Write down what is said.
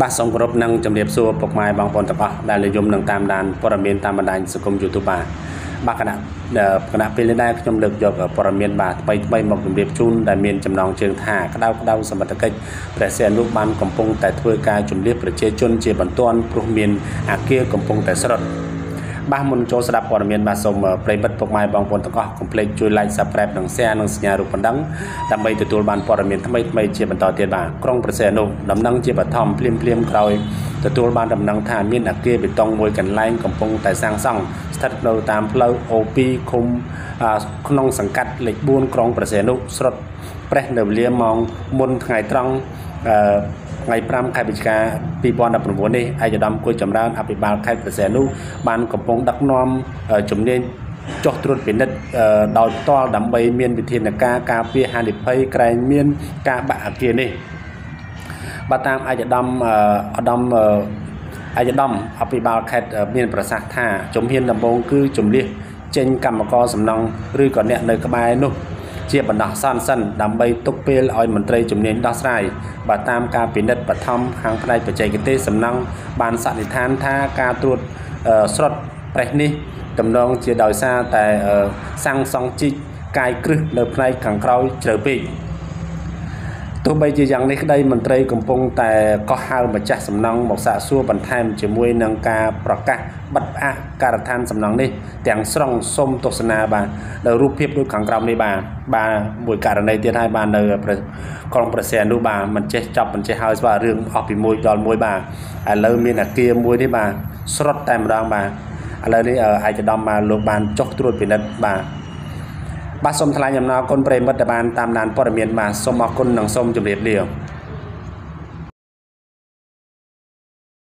បាទសូមគោរពនិងជម្រាបសួរពុកម៉ែបងប្អូនទាំងអស់ដែលនិយមនឹងតាមដានព័ត៌មានតាមបណ្ដាញសង្គម YouTube បាទបាទគណៈគណៈពេលនេះដែរខ្ញុំលើកយកព័ត៌មានបាទថ្មីថ្មីមកជម្រាបជូនដែលមានចំណងជើងថាក្តៅក្តៅសមត្ថកិច្ចព្រះសីហនុបានកំពុងតែធ្វើការជំនះប្រជាជនជាបន្ទាន់ព្រោះមានអាគារកំពុងតែស្រុត បាទមុនចូលស្ដាប់ព័ត៌មានបាទសូមប្រិយមិត្តពុកម៉ែបងប្អូនទាំងអស់កុំភ្លេចជួយ like Subscribe និង Share និងសញ្ញារូបបណ្ដឹងដើម្បីទទួលបានព័ត៌មានថ្មីថ្មីជាបន្តទៀតបាទក្រុងប្រសេនុដំណឹងជាបឋមភ្លាមភ្លាមក្រោយទទួលបានដំណឹងថាមានអគារបេតុងមួយកន្លែងកំពុងតែសាងសង់ស្ថិតនៅតាមផ្លូវ O2 ឃុំក្នុងសង្កាត់លេខ4ក្រុងប្រសេនុស្រុតប្រេះនៅវេលាម៉ោងមុនថ្ងៃត្រង់អឺ ថ្ងៃ5ខែវិច្ឆិកា2019នេះឯកឧត្តមគួយចម្រើនអភិបាលខេត្តព្រះសីហនុបានកំពុងដឹកនាំជំនាញចុះត្រួតពិនិត្យដោយផ្ទាល់ដើម្បីមានវិធានការការពារហានិភ័យក្រែងមានការបាក់អាគារនេះបាទតាមឯកឧត្តមឧត្តមឯកឧត្តមអភិបាលខេត្តមានប្រសាសន៍ថាជំហានដំបូងគឺជំនះចេញកម្មករសំណង់ឬក៏អ្នកនៅក្បែរនោះ ជាបណ្ដោះសន្នសិនដើម្បីទុកពេលឲ្យមន្ត្រីជំនាញដោះស្រាយបាទតាមការពិនិត្យបឋមខាងផ្នែកបច្ចេកទេសសំណង់បានសន្និដ្ឋានថាការត្រួតស្រុតប្រេះនេះតំណងជាដោយសារតែសាំងសង់ជីកកាយគ្រឹះនៅផ្នែកខាងក្រោយជ្រៅពេក ទោះបីជាយ៉ាងនេះក្តីមន្ត្រីកំពុងតែកោះហៅម្ចាស់សំណង់មកសាកសួរបន្ថែមជាមួយនឹងការប្រកាសបិទផ្អាកការដ្ឋានសំណង់នេះទាំងស្រុងសូមទស្សនាបាទនៅរូបភាពដូចខាងក្រោមនេះបាទបាទមួយករណីទៀតហើយបាទនៅក្រុងប្រសេនុបាទមិនចេះចប់មិនចេះហើយស្វារឿងអស់ពីមួយដល់មួយបាទឥឡូវមានអាគារមួយនេះបាទស្រុតតែម្ដងបាទឥឡូវនេះឯកឧត្តមបាទលោកបានចុះត្រួតពិនិត្យបាទ បាទសូមថ្លែងអំណរគុណប្រិមិត្តដែលបានតាមដានព័ត៌មានបាទសូមអរគុណនិងសូមជម្រាបលា